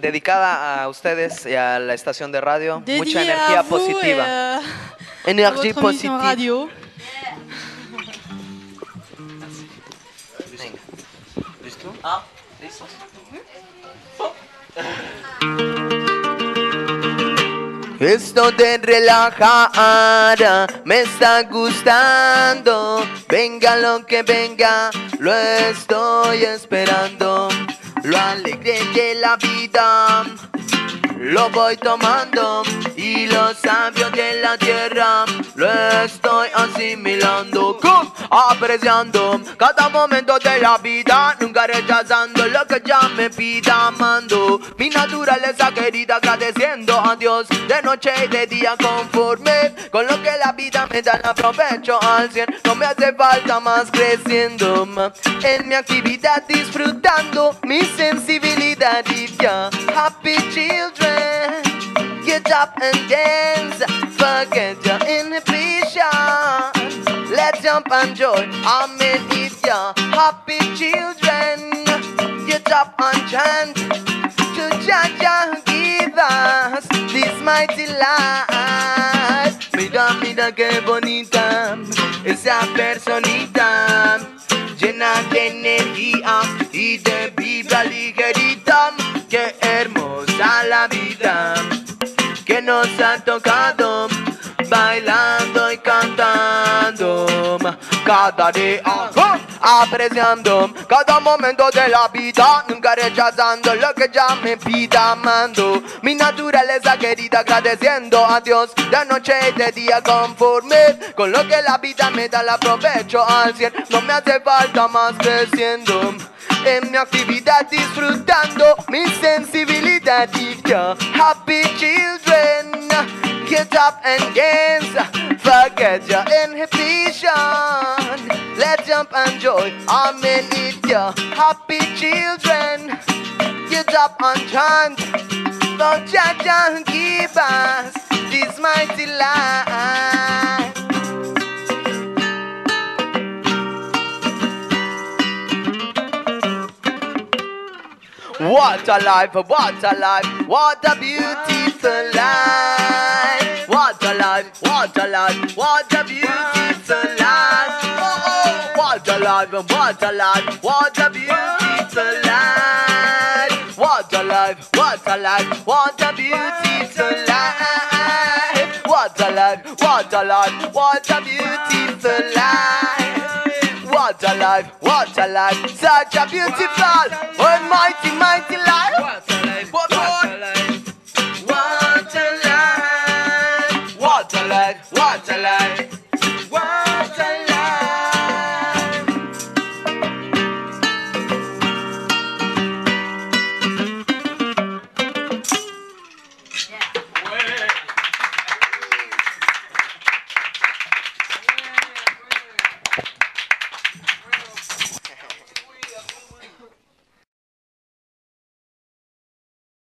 dedicada a ustedes y a la estación de radio. Dédié Mucha energía positiva. euh, positive. radio. Ah, listo. Esto de relajar me está gustando. Venga lo que venga, lo estoy esperando. Lo alegre de la vida lo voy tomando y lo sabio de la tierra lo estoy asimilando, apreciando. Cada momento de la vida, nunca rechazando lo que ya me pida, amando. Mi naturaleza querida, agradeciendo a Dios de noche y de día conforme con lo que la vida me da, aprovecho al cien, no me hace falta más creciendo en mi actividad, disfrutando mi sensibilidad y ya, happy children. Get up and dance, forget your inhibition. Let's jump and joy, I'm in it, yeah. Happy children, get up and chant to Jaja give us this mighty life. Mira, mira qué bonita esa personita llena de energía y de vibra ligerita. Qué hermosa la vida que nos ha tocado bailando y cantando cada día apreciando cada momento de la vida nunca rechazando lo que ya me pida amando mi naturaleza querida agradeciendo a Dios de noche y de día conforme con lo que la vida me da la aprovecho al cien. No me hace falta más creciendo en mi actividad disfrutando mi sensibilidad y ya happy children get up and dance. Forget your inhibition. Let's jump and joy I'm in it yeah happy children get up and chant. Lord Jaja give us What a life, what a life, what a beautiful life. What a life, what a life, what a beautiful life. Oh, oh, what a life, what a life, what a beautiful life. What a life, what a life, what a beautiful life. What a life, what a life, what a beautiful life. What a life, what a life, such a beautiful, life. What a life, what a life, what a life.